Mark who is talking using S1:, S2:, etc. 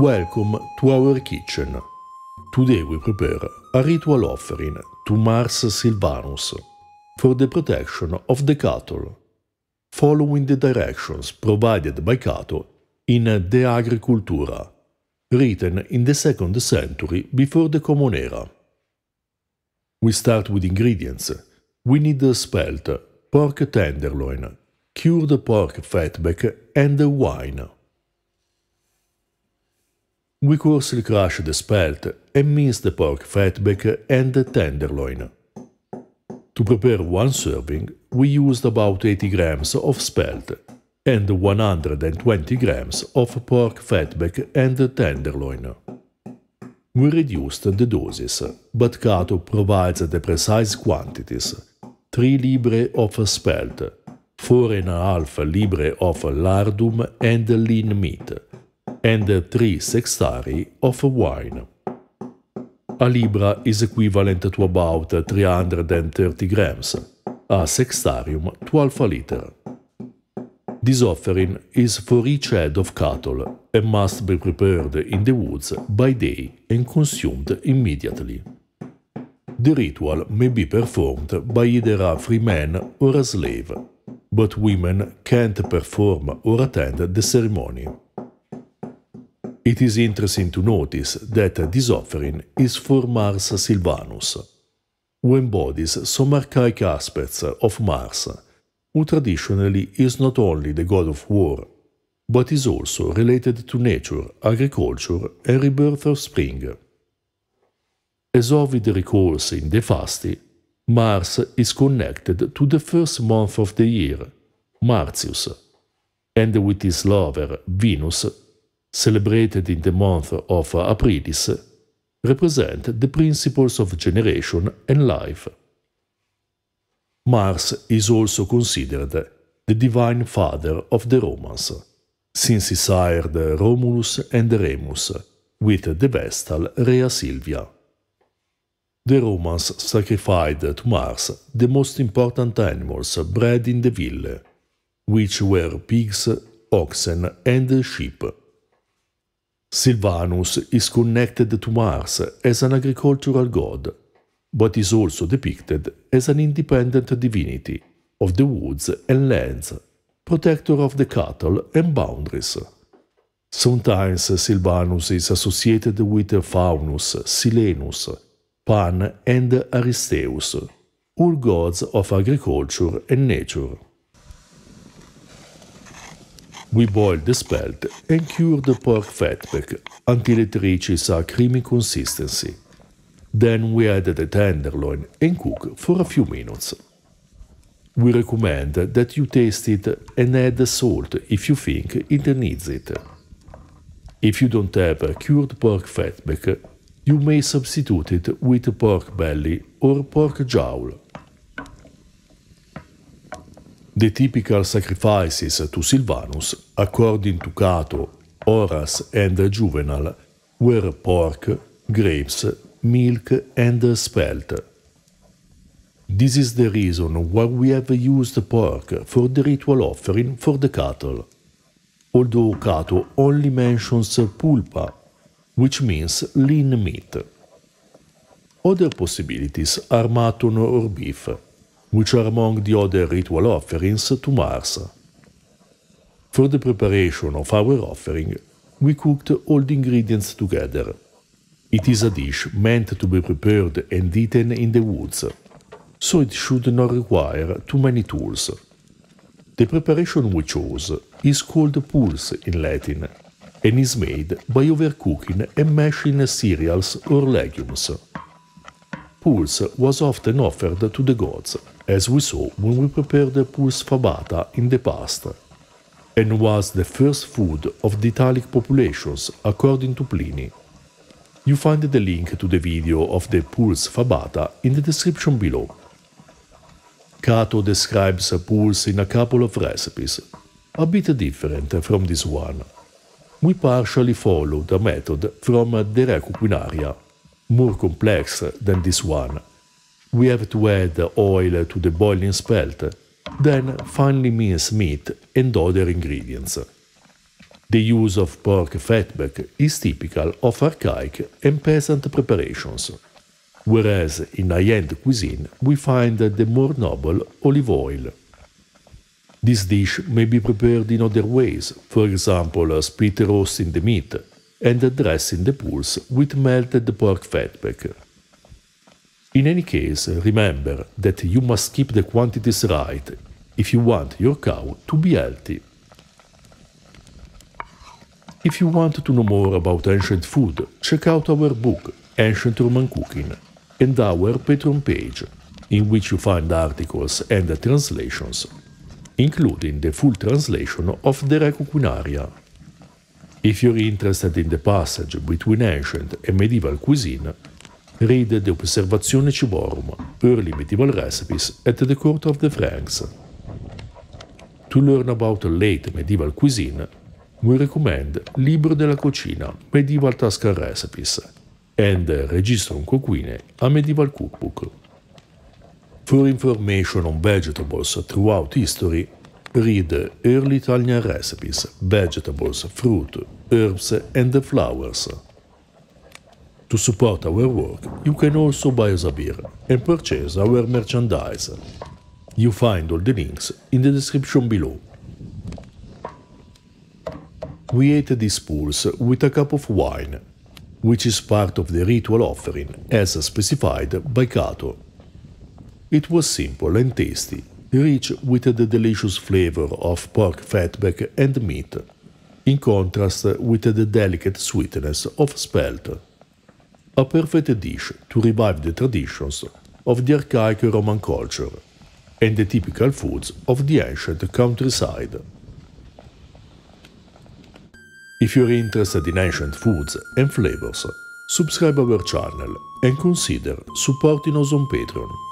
S1: Welcome to our kitchen. Today we prepare a ritual offering to Mars Silvanus for the protection of the cattle, following the directions provided by Cato in De Agricultura, written in the second century before the Common Era. We start with ingredients. We need spelt, pork tenderloin, cured pork fatback, and wine. We coarsely crush the spelt and mince the pork fatback and the tenderloin. To prepare one serving, we used about 80 grams of spelt and 120 grams of pork fatback and tenderloin. We reduced the doses, but Cato provides the precise quantities. 3 librae of spelt, 4.5 librae of lardum and lean meat, and 3 sextari of wine. A libra is equivalent to about 330 grams, a sextarium to half a liter. This offering is for each head of cattle and must be prepared in the woods by day and consumed immediately. The ritual may be performed by either a free man or a slave, but women can't perform or attend the ceremony. It is interesting to notice that this offering is for Mars Silvanus, who embodies some archaic aspects of Mars, who traditionally is not only the god of war, but is also related to nature, agriculture, and rebirth of spring. As Ovid recalls in the Fasti, Mars is connected to the first month of the year, Martius, and with his lover, Venus, celebrated in the month of Aprilis, represent the principles of generation and life. Mars is also considered the divine father of the Romans, since he sired Romulus and Remus with the Vestal Rhea Silvia. The Romans sacrificed to Mars the most important animals bred in the ville, which were pigs, oxen, and sheep. Silvanus is connected to Mars as an agricultural god, but is also depicted as an independent divinity of the woods and lands, protector of the cattle and boundaries. Sometimes Silvanus is associated with Faunus, Silenus, Pan and Aristeus, all gods of agriculture and nature. We boil the spelt and cure the pork fatback until it reaches a creamy consistency. Then we add the tenderloin and cook for a few minutes. We recommend that you taste it and add salt if you think it needs it. If you don't have cured pork fatback, you may substitute it with pork belly or pork jowl. The typical sacrifices to Silvanus, according to Cato, Horace, and Juvenal, were pork, grapes, milk, and spelt. This is the reason why we have used pork for the ritual offering for the cattle, although Cato only mentions pulpa, which means lean meat. Other possibilities are mutton or beef which are among the other ritual offerings to Mars. For the preparation of our offering, we cooked all the ingredients together. It is a dish meant to be prepared and eaten in the woods, so it should not require too many tools. The preparation we chose is called puls in Latin and is made by overcooking and mashing cereals or legumes. Puls was often offered to the gods as we saw when we prepared the puls fabata in the past, and was the first food of the Italic populations according to Pliny. You find the link to the video of the puls fabata in the description below. Cato describes a puls in a couple of recipes, a bit different from this one. We partially followed a method from De Re Coquinaria, more complex than this one, we have to add oil to the boiling spelt, then finely mince meat and other ingredients. The use of pork fatback is typical of archaic and peasant preparations, whereas in high-end cuisine we find the more noble olive oil. This dish may be prepared in other ways, for example split roasting the meat and dressing the puls with melted pork fatback. In any case, remember that you must keep the quantities right if you want your cow to be healthy. If you want to know more about ancient food, check out our book, Ancient Roman Cooking, and our Patreon page, in which you find articles and translations, including the full translation of De Re Coquinaria. If you're interested in the passage between ancient and medieval cuisine, read the Observatione Ciborum, Early Medieval Recipes at the Court of the Franks. To learn about late medieval cuisine, we recommend Libro della Cucina, Medieval Tuscan Recipes, and Registrum Coquine, a Medieval Cookbook. For information on vegetables throughout history, read Early Italian Recipes, Vegetables, Fruit, Herbs and Flowers. To support our work, you can also buy us a beer and purchase our merchandise. You find all the links in the description below. We ate these puls with a cup of wine, which is part of the ritual offering as specified by Cato. It was simple and tasty, rich with the delicious flavor of pork fatback and meat, in contrast with the delicate sweetness of spelt. A perfect dish to revive the traditions of the archaic Roman culture and the typical foods of the ancient countryside. If you're interested in ancient foods and flavors, subscribe our channel and consider supporting us on Patreon.